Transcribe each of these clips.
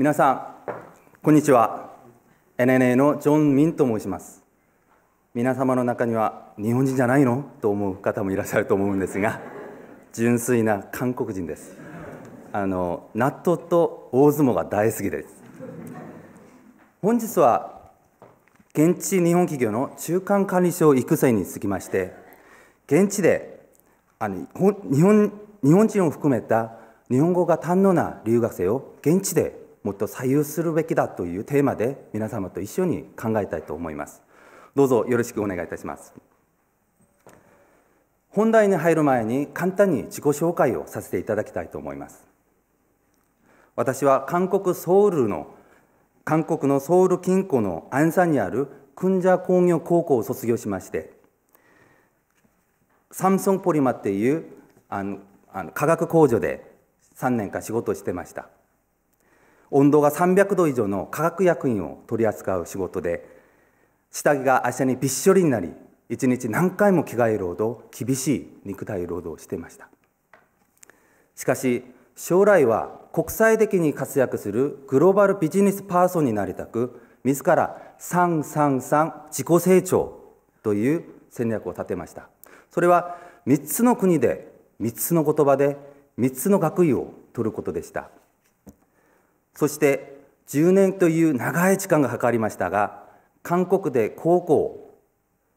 皆さんこんにちは。NNA のジョン・ミンと申します。皆様の中には日本人じゃないの？と思う方もいらっしゃると思うんですが純粋な韓国人です。あの納豆と大相撲が大好きです。本日は現地日本企業の中間管理職育成につきまして現地であの日本日本人を含めた日本語が堪能な留学生を現地でもっと採用するべきだというテーマで皆様と一緒に考えたいと思います。どうぞよろしくお願いいたします。本題に入る前に簡単に自己紹介をさせていただきたいと思います。私は韓国ソウルの韓国のソウル近郊のアンサンにあるクンジャ工業高校を卒業しましてサムソンポリマっていうあのあの化学工場で3年間仕事をしてました。温度が300度以上の化学薬品を取り扱う仕事で下着が足にびっしょりになり一日何回も着替え労働厳しい肉体労働をしていました。しかし将来は国際的に活躍するグローバルビジネスパーソンになりたく自ら333自己成長という戦略を立てました。それは3つの国で3つの言葉で3つの学位を取ることでした。そして10年という長い時間がかかりましたが韓国で高校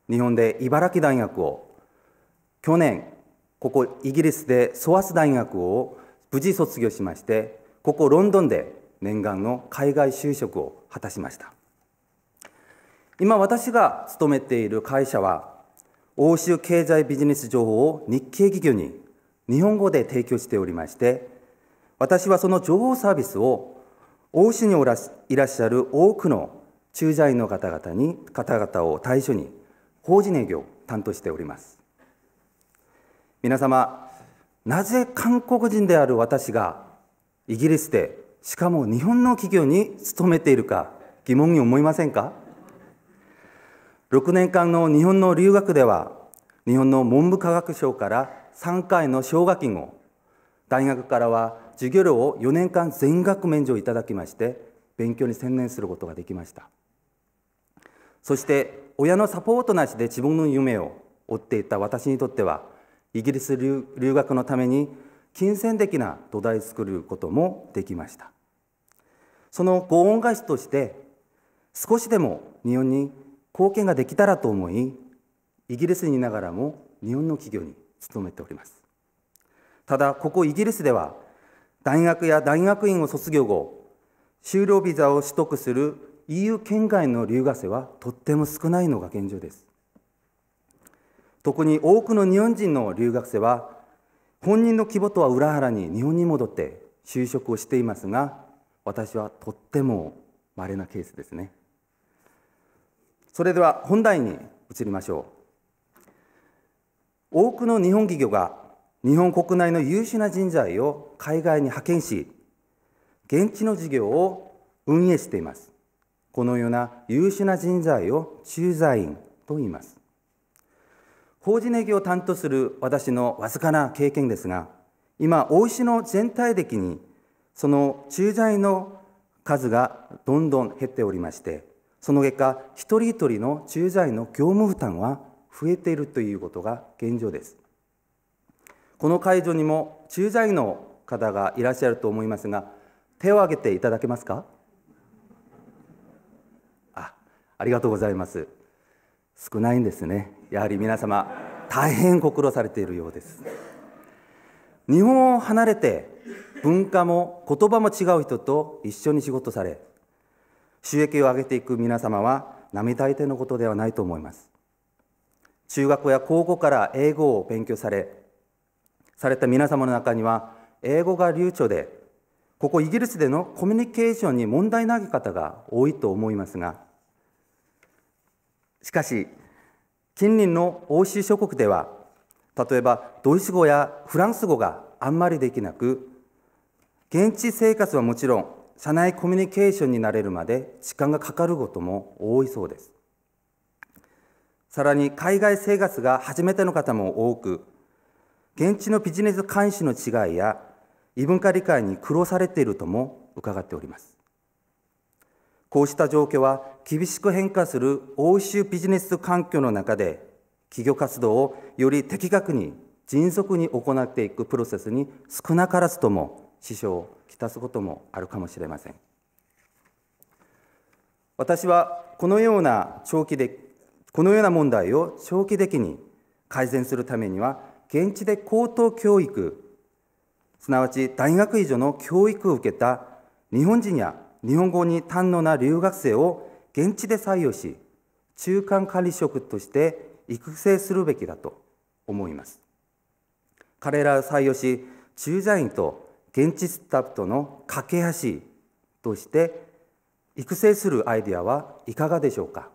日本で茨城大学を去年ここイギリスでソアス大学を無事卒業しましてここロンドンで念願の海外就職を果たしました。今私が勤めている会社は欧州経済ビジネス情報を日系企業に日本語で提供しておりまして私はその情報サービスを欧州にいらっしゃる多くの駐在員の方々に方々を対象に法人営業を担当しております。皆様なぜ韓国人である私がイギリスでしかも日本の企業に勤めているか疑問に思いませんか？6年間の日本の留学では日本の文部科学省から3回の奨学金を大学からは授業料を4年間全額免除いただきまして勉強に専念することができました。そして親のサポートなしで自分の夢を追っていた私にとってはイギリス留学のために金銭的な土台を作ることもできました。そのご恩返しとして少しでも日本に貢献ができたらと思いイギリスにいながらも日本の企業に勤めております。ただここイギリスでは大学や大学院を卒業後就労ビザを取得する EU 圏外の留学生はとっても少ないのが現状です。特に多くの日本人の留学生は本人の希望とは裏腹に日本に戻って就職をしていますが私はとっても稀なケースですね。それでは本題に移りましょう。多くの日本企業が日本国内の優秀な人材を海外に派遣し現地の事業を運営しています。このような優秀な人材を駐在員と言います。法人営業を担当する私のわずかな経験ですが今大石の全体的にその駐在の数がどんどん減っておりましてその結果一人一人の駐在の業務負担は増えているということが現状です。この会場にも駐在員の方がいらっしゃると思いますが手を挙げていただけますか？あありがとうございます。少ないんですね。やはり皆様大変ご苦労されているようです。日本を離れて文化も言葉も違う人と一緒に仕事され収益を上げていく皆様は並大抵のことではないと思います。中学や高校から英語を勉強されされた皆様の中には英語が流暢でここイギリスでのコミュニケーションに問題ない方が多いと思いますがしかし近隣の欧州諸国では例えばドイツ語やフランス語があんまりできなく現地生活はもちろん社内コミュニケーションになれるまで時間がかかることも多いそうです。さらに海外生活が初めての方も多く現地のビジネス監視の違いや異文化理解に苦労されているとも伺っております。こうした状況は厳しく変化する欧州ビジネス環境の中で企業活動をより的確に迅速に行っていくプロセスに少なからずとも支障をきたすこともあるかもしれません。私はこのような長期でこのような問題を長期的に改善するためには現地で高等教育すなわち大学以上の教育を受けた日本人や日本語に堪能な留学生を現地で採用し中間管理職として育成するべきだと思います。彼らを採用し駐在員と現地スタッフとの架け橋として育成するアイデアはいかがでしょうか。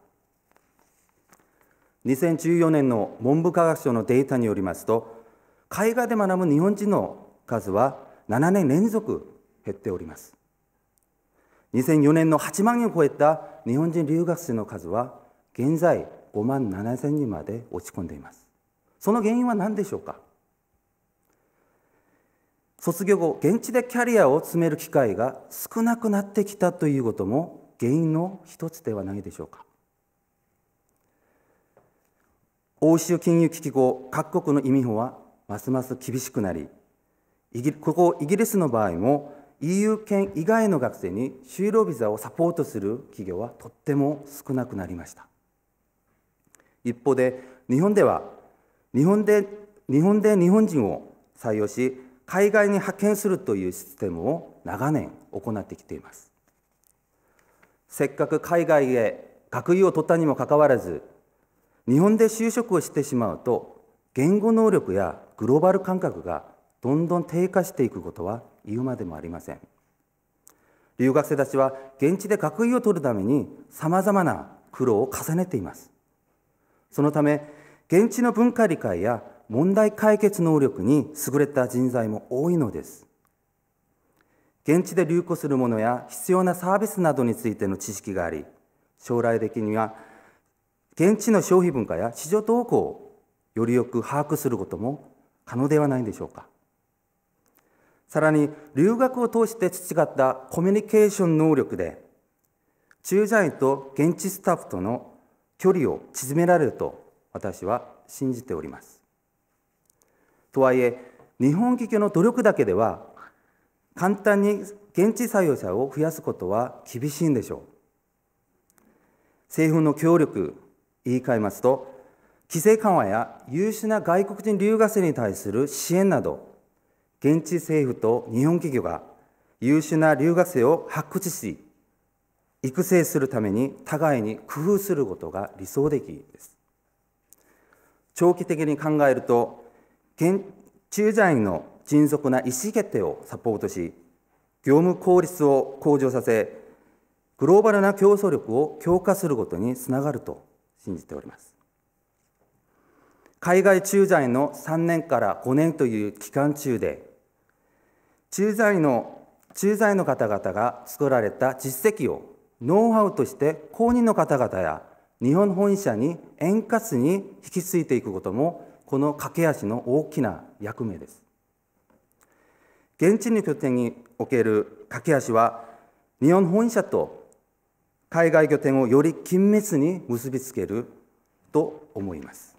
2014年の文部科学省のデータによりますと海外で学ぶ日本人の数は7年連続減っております。2004年の8万人を超えた日本人留学生の数は現在5万7千人まで落ち込んでいます。その原因は何でしょうか？卒業後現地でキャリアを積める機会が少なくなってきたということも原因の一つではないでしょうか？欧州金融危機後各国の移民法はますます厳しくなりここイギリスの場合も EU 圏以外の学生に就労ビザをサポートする企業はとっても少なくなりました。一方で日本では日本で日本で日本人を採用し海外に派遣するというシステムを長年行ってきています。せっかく海外へ学位を取ったにもかかわらず日本で就職をしてしまうと言語能力やグローバル感覚がどんどん低下していくことは言うまでもありません。留学生たちは現地で学位を取るためにさまざまな苦労を重ねています。そのため現地の文化理解や問題解決能力に優れた人材も多いのです。現地で流行するものや必要なサービスなどについての知識があり将来的には現地の消費文化や市場動向をよりよく把握することも可能ではないでしょうか。さらに留学を通して培ったコミュニケーション能力で駐在員と現地スタッフとの距離を縮められると私は信じております。とはいえ日本企業の努力だけでは簡単に現地採用者を増やすことは厳しいんでしょう。政府の協力言い換えますと規制緩和や優秀な外国人留学生に対する支援など現地政府と日本企業が優秀な留学生を発掘し育成するために互いに工夫することが理想的です。長期的に考えると現駐在員の迅速な意思決定をサポートし業務効率を向上させグローバルな競争力を強化することにつながると信じております。海外駐在の3年から5年という期間中で駐在の駐在の方々が作られた実績をノウハウとして公認の方々や日本本社に円滑に引き継いでいくこともこの駆け足の大きな役目です。現地の拠点における駆け足は日本本社と海外拠点をより緊密に結びつけると思います。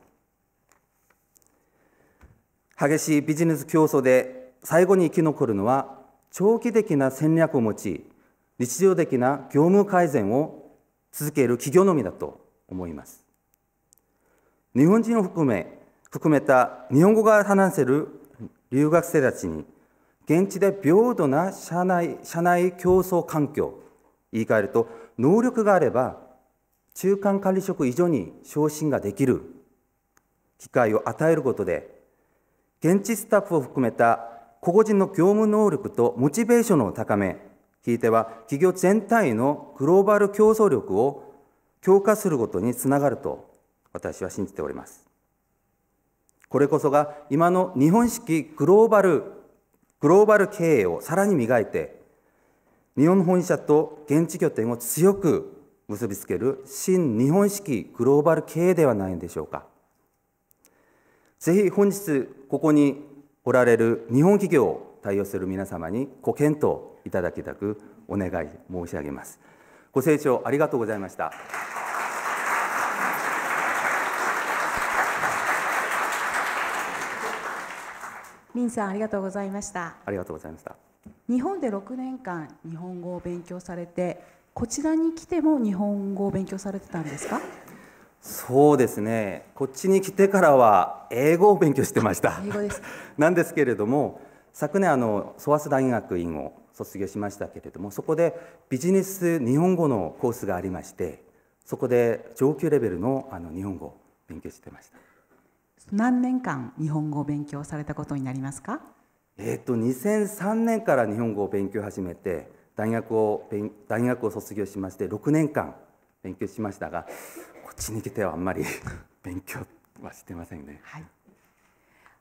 激しいビジネス競争で最後に生き残るのは長期的な戦略を持ち日常的な業務改善を続ける企業のみだと思います。日本人を含め含めた日本語が話せる留学生たちに現地で平等な社内社内競争環境言い換えると能力があれば中間管理職以上に昇進ができる機会を与えることで現地スタッフを含めた個々人の業務能力とモチベーションを高めひいては企業全体のグローバル競争力を強化することにつながると私は信じております。これこそが今の日本式グローバルグローバル経営をさらに磨いて日本本社と現地拠点を強く結びつける新日本式グローバル経営ではないでしょうか。ぜひ本日ここにおられる日本企業を対応する皆様にご検討いただきたくお願い申し上げます。ご清聴ありがとうございました。ミンさんありがとうございました。ありがとうございました日本で6年間日本語を勉強されてこちらに来ても日本語を勉強されてたんですか？そうですね。こっちに来てからは英語を勉強してました。英語です。なんですけれども昨年あのソワス大学院を卒業しましたけれどもそこでビジネス日本語のコースがありましてそこで上級レベルのあの日本語を勉強してました。何年間日本語を勉強されたことになりますか？えっ、と2003年から日本語を勉強始めて大学を勉大学を卒業しまして6年間勉強しましたがこっちに来てはあんまり 勉強はしてませんね。はい。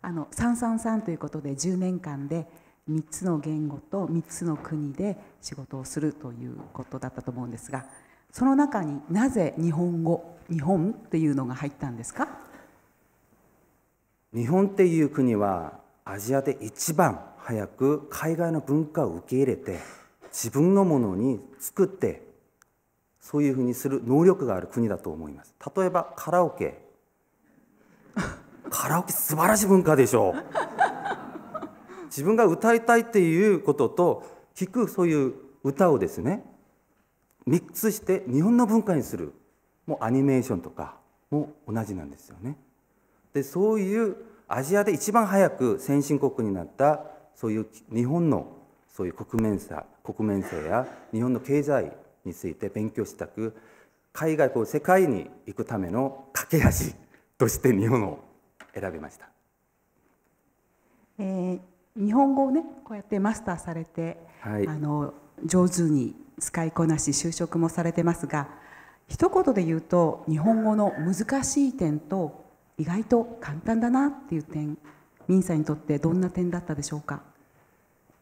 あの333ということで10年間で3つの言語と3つの国で仕事をするということだったと思うんですがその中になぜ日本語日本っていうのが入ったんですか？日本っていう国はアジアで一番早く海外の文化を受け入れて自分のものに作ってそういうふうにする能力がある国だと思います。例えばカラオケ。カラオケ素晴らしい文化でしょう。自分が歌いたいっていうことと聞くそういう歌をですねミックスして日本の文化にする。もうアニメーションとかも同じなんですよね。でそういうアジアで一番早く先進国になったそういう日本のそういう国面さ国面性や日本の経済について勉強したく海外こう世界に行くための駆け足として日本を選びました。えー日本語をねこうやってマスターされて、はいあの上手に使いこなし就職もされてますが一言で言うと日本語の難しい点と意外と簡単だなっていう点ミンさんにとってどんな点だったでしょうか？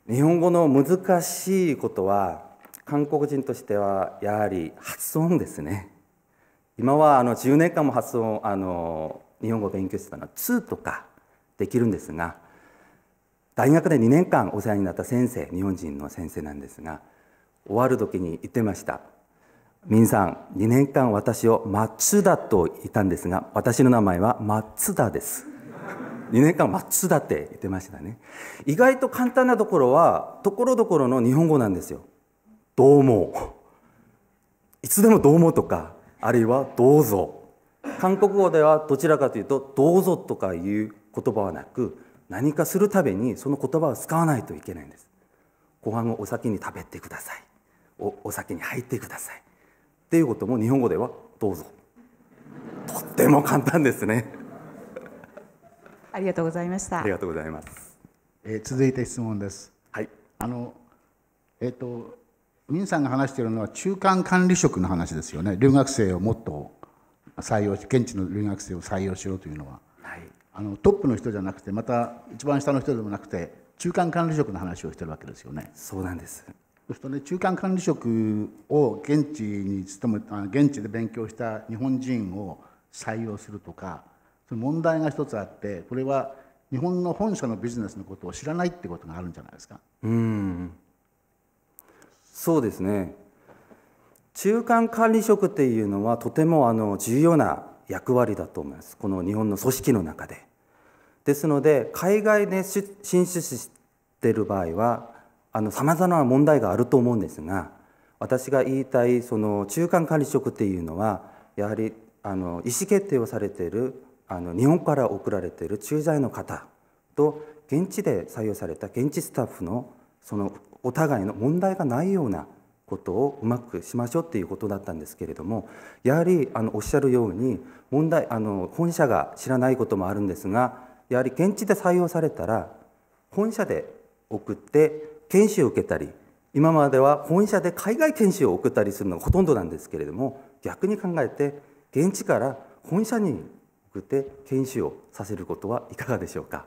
日本語の難しいことは韓国人としてはやはり発音ですね。今はあの10年間も発音あの日本語を勉強してたのは「つ」とかできるんですが大学で2年間お世話になった先生日本人の先生なんですが終わる時に言ってました「ミンさん2年間私を松田と言ったんですが私の名前は松田です」2年間松田って言ってましたね。意外と簡単なところはところどころの日本語なんですよ。どうも。いつでもどうもとかあるいはどうぞ。韓国語ではどちらかというとどうぞとかいう言葉はなく何かするたびにその言葉を使わないといけないんです。ご飯をお先に食べてください。おお酒に入ってください。っていうことも日本語ではどうぞ。とっても簡単ですね。ありがとうございました。ありがとうございます。えー続いて質問です。はい。あのえっ、とミンさんが話しているのは中間管理職の話ですよね。留学生をもっと採用し、現地の留学生を採用しろというのは、はい。あのトップの人じゃなくて、また一番下の人でもなくて、中間管理職の話をしてるわけですよね。そうなんですそうするとね、中間管理職を現地に勤め現地で勉強した日本人を採用するとか、その問題が一つあって、これは日本の本社のビジネスのことを知らないってことがあるんじゃないですか。うん。そうですね。中間管理職っていうのはとてもあの重要な役割だと思います。この日本の組織の中で。ですので海外でし進出している場合はさまざまな問題があると思うんですが私が言いたいその中間管理職っていうのはやはりあの意思決定をされているあの日本から送られている駐在の方と現地で採用された現地スタッフのそのお互いの問題がないようなことをうまくしましょうっていうことだったんですけれどもやはりあのおっしゃるように問題あの本社が知らないこともあるんですがやはり現地で採用されたら本社で送って研修を受けたり今までは本社で海外研修を送ったりするのがほとんどなんですけれども逆に考えて現地から本社に送って研修をさせることはいかがでしょうか？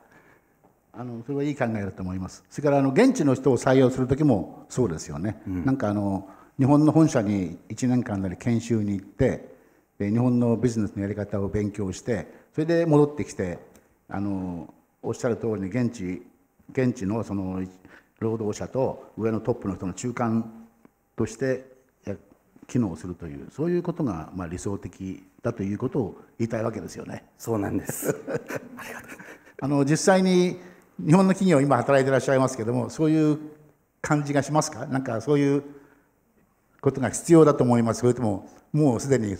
あのそれはいい考えだと思います。それからあの現地の人を採用する時もそうですよね。なんかあの日本の本社に1年間なり研修に行ってで日本のビジネスのやり方を勉強してそれで戻ってきてあのおっしゃる通りに現地現地のその労働者と上のトップの人の中間としてや機能するというそういうことがまあ理想的だということを言いたいわけですよね。そうなんです。あの実際に日本の企業今働いていらっしゃいますけどもそういう感じがしますか？なんかそういうことが必要だと思います。それとももうすでに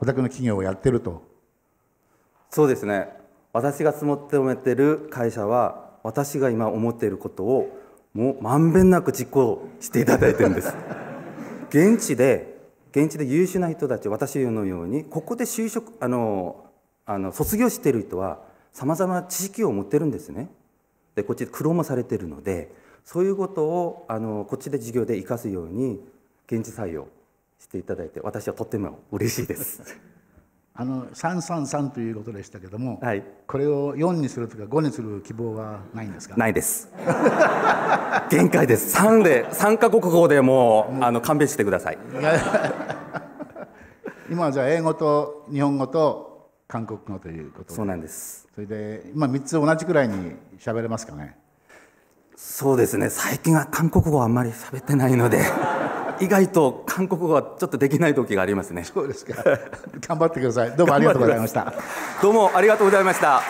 お宅の企業をやってると。そうですね。私が勤めてる会社は私が今思っていることをもうまんべんなく実行していただいてるんです。現地で現地で優秀な人たち私のようにここで就職あのあの卒業している人はさまざまな知識を持ってるんですね。でこっちで苦労もされてるのでそういうことをあのこっちで授業で生かすように現地採用していただいて私はとっても嬉しいです。あの333ということでしたけども、はい。これを4にするとか5にする希望はないんですか？ないです。限界です。3で3カ国語でもうあの勘弁してください。今はじゃあ英語と日本語と韓国語ということで。そうなんです。それで今3つ同じくらいに喋れますかね？そうですね。最近は韓国語あんまり喋ってないので意外と韓国語はちょっとできない時がありますね。そうですか。頑張ってください。どうもありがとうございました。どうもありがとうございました